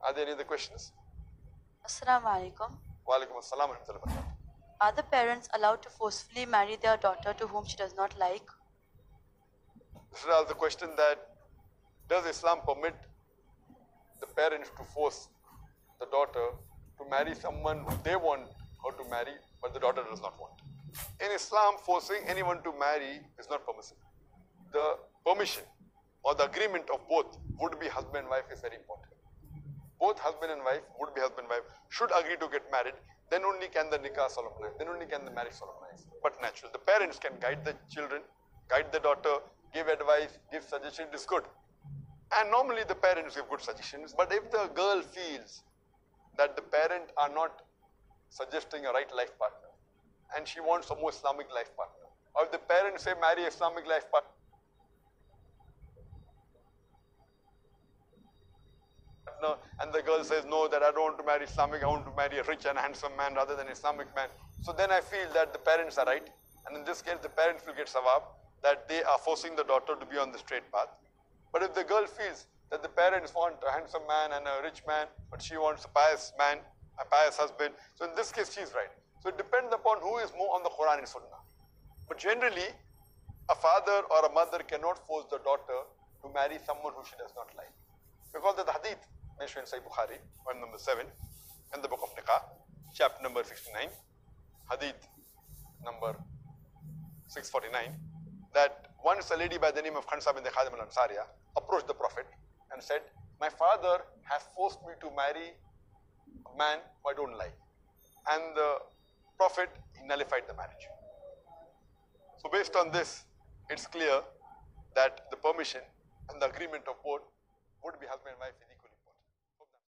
Are there any other questions? Assalamu alaikum. Wa alaikum assalam wa rahmatullahi wa barakatuh. Are the parents allowed to forcefully marry their daughter to whom she does not like? This is the question that does Islam permit the parents to force the daughter to marry someone who they want her to marry, but the daughter does not want? In Islam, forcing anyone to marry is not permissible. The permission or the agreement of both would be husband and wife is very important. Both husband and wife, would be husband and wife, should agree to get married. Then only can the nikah solemnize. Then only can the marriage solemnize. But natural. The parents can guide the children, guide the daughter, give advice, give suggestions. It's good. And normally the parents give good suggestions. But if the girl feels that the parent are not suggesting a right life partner, and she wants a more Islamic life partner, or if the parents say marry Islamic life partner, partner and the girl says no that I don't want to marry Islamic I want to marry a rich and handsome man rather than Islamic man. So then I feel that the parents are right and in this case the parents will get sawab that they are forcing the daughter to be on the straight path. But if the girl feels that the parents want a handsome man and a rich man but she wants a pious man a pious husband so in this case she is right. So it depends upon who is more on the Quran and Sunnah. But generally a father or a mother cannot force the daughter to marry someone who she does not like because the hadith mentioned in Sahih Bukhari, one number 7, in the book of Nikah, chapter number 69, hadith number 649, that once a lady by the name of Khansa bin Khadim al Ansariya approached the Prophet and said, My father has forced me to marry a man who I don't like. And the Prophet nullified the marriage. So, based on this, it's clear that the permission and the agreement of both would be husband and wife